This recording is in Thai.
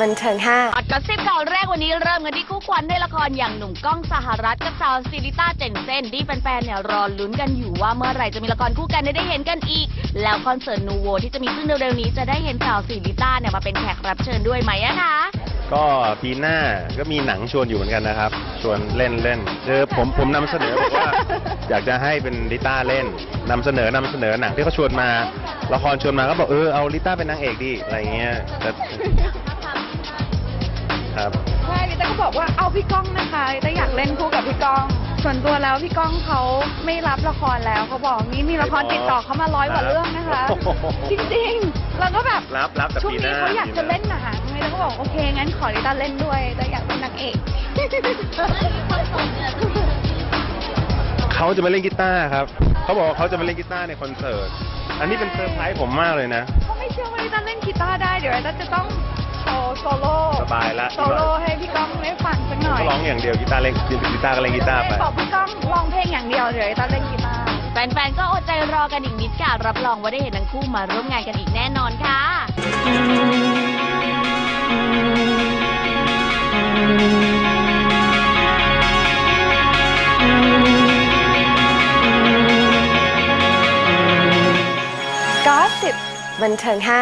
บันเทิงห้าอดกระซิบข่าวแรกวันนี้เริ่มกันที่คู่ขวัญในละครอย่างหนุ่มก้องสหรัฐกับสาวซิลิต้าเจนเซนที่แฟนๆเนี่ยรอลุ้นกันอยู่ว่าเมื่อไหร่จะมีละครคู่กันได้เห็นกันอีก แล้วคอนเสิร์ตนูโวที่จะมีขึ้นเร็วๆนี้จะได้เห็นสาวซิลิต้าเนี่ยมาเป็นแขกรับเชิญด้วยไหมอะคะก็ปีหน้าก็มีหนังชวนอยู่เหมือนกันนะครับชวนเล่นเล่นคือผมผมนำเสนอบอกว่า อยากจะให้เป็นลิต้าเล่นนำเสนอนำเสนอหนังที่เขาชวนมา ละครชวนมาก็บอกเออเอาลิต้าเป็นนางเอกดิอะไรเงี้ยแต่ครับใช่ลิต้าก็บอกว่าเอาพี่ก้องนะคะลิต้าอยากเล่นคู่กับพี่ก้อง ส่วนตัวแล้วพี่ก้องเขาไม่รับละครแล้วเขาบอกนี้มีละครติดต่อเขามาร้อยกว่าเรื่องนะคะโอ้โหจริงๆแล้วก็แบบรับรับแต่ช่วงปีหนี้น้าเขาอยากจะเล่นหนังลิต้าก็บอกโอเคงั้นขอลิต้าเล่นด้วยลิต้าอยากเป็นนางเอก เขาจะมาเล่นกีตาร์ครับ เขาบอกว่าเขาจะมาเล่นกีตาร์ในคอนเสิร์ต อันนี้เป็นเซอร์ไพรส์ผมมากเลยนะ เขาไม่เชื่อว่าลิต้าเล่นกีตาร์ได้ เดี๋ยวลิต้าจะต้องโชว์โซโล่สบายละ โซโล่ให้พี่ก้องได้ฟังสักหน่อยก็ร้องอย่างเดียวกีตาร์เล่นกีตาร์ก็เล่นกีตาร์ไป บอกพี่ก้องร้องเพลงอย่างเดียวเดี๋ยวลิต้าเล่นกีตาร์ แฟนๆ ก็อดใจรอกันอีกนิดค่ะ รับรองว่าได้เห็นทั้งคู่มาร่วมงานกันอีกแน่นอนค่ะ บันเทิงห้า